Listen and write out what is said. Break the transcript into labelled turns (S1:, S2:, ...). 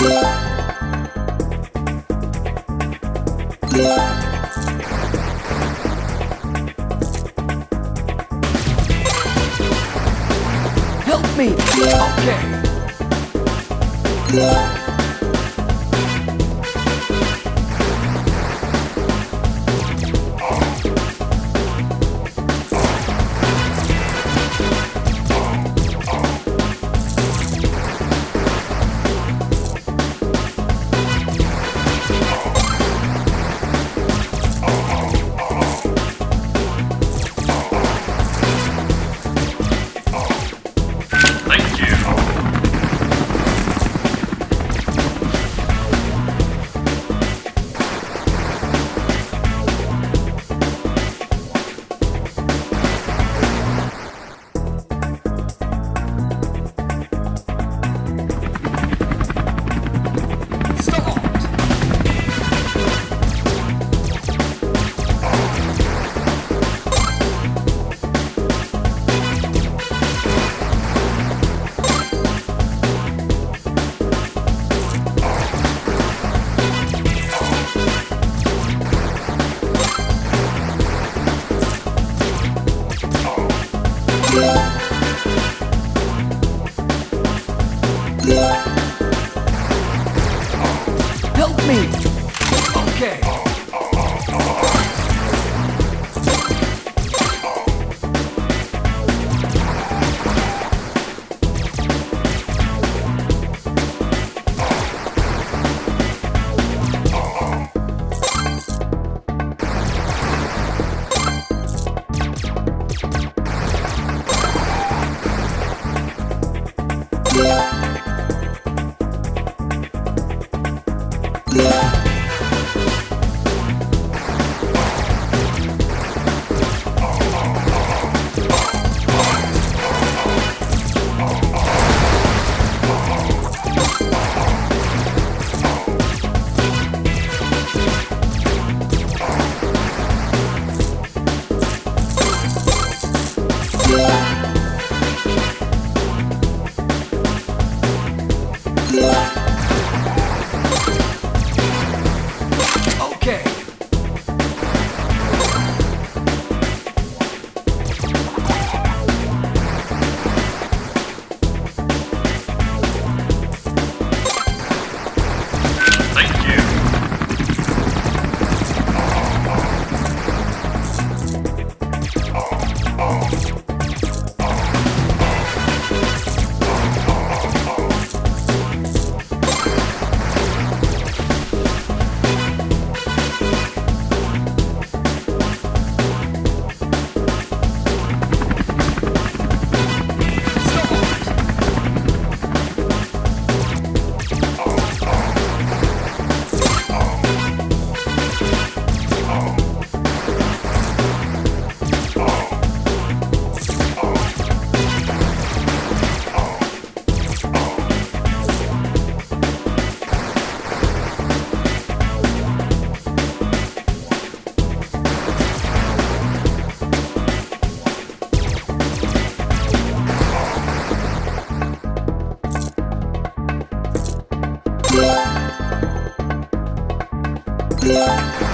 S1: Help me! Okay.
S2: Help